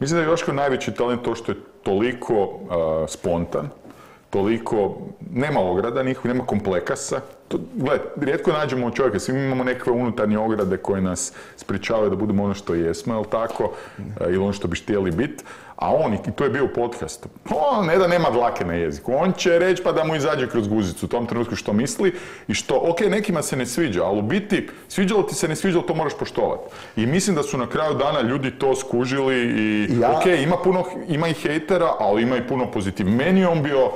Mislim da je Joško najveći talent to što je toliko spontan, toliko, nema ograda njih, nema komplekasa. To, gled, rijetko nađemo čovjeka, svi imamo nekakve unutarnje ograde koje nas spričavaju da budemo ono što jesmo, jel tako, uh, ili ono što bi htjeli biti. A on, i to je bio podcast, on ne da nema dlake na jeziku, on će reći pa da mu izađe kroz guzicu u tom trenutku što misli i što, ok, nekima se ne sviđa, ali u biti, sviđalo ti se, ne sviđalo, to moraš poštovati. I mislim da su na kraju dana ljudi to skužili i, Ja- ok, ima puno, ima i hejtera, ali ima i puno pozitiv. Meni je on bio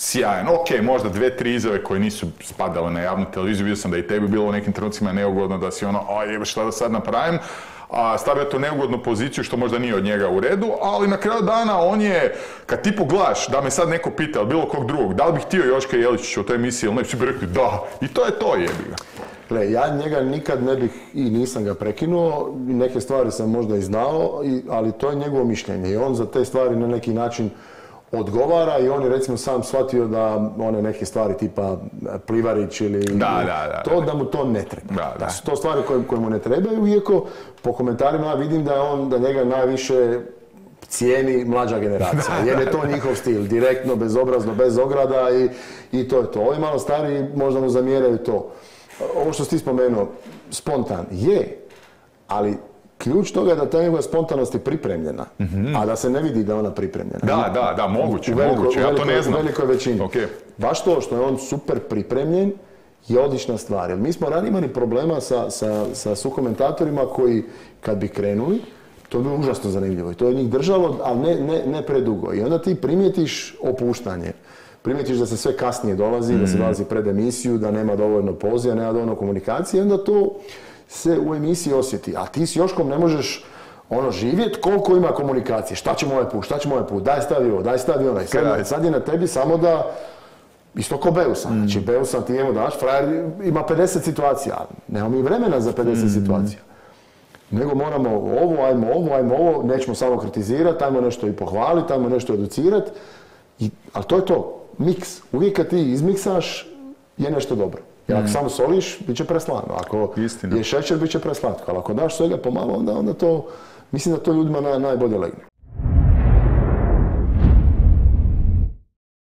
sjajan. Ok, možda dve, tri izjave koje nisu spadale na javnu televiziju, vidio sam da i tebi bilo u nekim trenucima neugodno da si ono, a jebe šta da sad napravim, a stavlja to neugodnu poziciju što možda nije od njega u redu, ali na kraju dana on je, kad ti pogledaš, da me sad neko pita, bilo kog drugog, da li bi htio Joška Jeličića u toj emisiji ili ne, bi rekli da, i to je to jebi ga. Gle, ja njega nikad ne bih i nisam ga prekinuo, neke stvari sam možda i znao, ali to je njegovo mišljenje i on za te stvari na neki način odgovara i on je recimo sam shvatio da one neke stvari tipa Plivarić ili Da, da, da, to da mu to ne treba. Da, da. su to stvari koje, koje mu ne trebaju, iako po komentarima ja vidim da je on, da njega najviše cijeni mlađa generacija, jer je to njihov stil, direktno, bezobrazno, bez ograda i, i to je to. Ovi malo stariji možda mu zamjeraju to. Ovo što si ti spomenuo, spontan, je, ali ključ toga je da ta njegova spontanost je pripremljena, a da se ne vidi da je ona pripremljena. Da, da, da, moguće, U velikoj- moguće, ja to ne znam. U velikoj većini. Ok. Baš to što je on super pripremljen je odlična stvar. Jer mi smo ranije imali problema sa, sa, sa sukomentatorima koji kad bi krenuli, to je bilo užasno zanimljivo i to je njih držalo, ali ne, ne, ne predugo. I onda ti primijetiš opuštanje. Primijetiš da se sve kasnije dolazi, da se dolazi pred emisiju, da nema dovoljno poziva, nema dovoljno komunikacije i onda to se u emisiji osjeti. A ti s Joškom ne možeš ono živjet koliko ima komunikacije. Šta ćemo ovaj put, šta ćemo ovaj put, daj stavi ovo, daj stavi onaj. Sad, sad je na tebi samo da Isto ko Beusa. Mm. Znači, Beusa ti njemu daš, frajer ima 50 situacija. Nemamo mi vremena za 50 Mm. situacija. Nego moramo ovo, ajmo ovo, ajmo ovo, nećemo samo kritizirati, ajmo nešto i pohvaliti, ajmo nešto educirati. Ali to je to, miks. Uvijek kad ti izmiksaš, je nešto dobro. Jer ako samo soliš, bit će preslano. Ako Mm. Istina. je šećer, bit će preslatko. Ali ako daš svega pomalo, onda, onda to, mislim da to ljudima naj- najbolje legne.